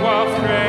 qua fredda